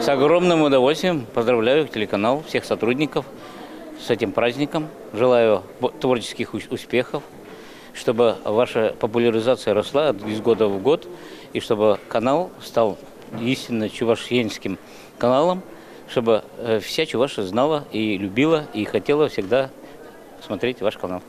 С огромным удовольствием поздравляю телеканал, всех сотрудников с этим праздником. Желаю творческих успехов, чтобы ваша популяризация росла из года в год, и чтобы канал стал истинно чувашьенским каналом, чтобы э, вся Чуваша знала и любила, и хотела всегда смотреть ваш канал.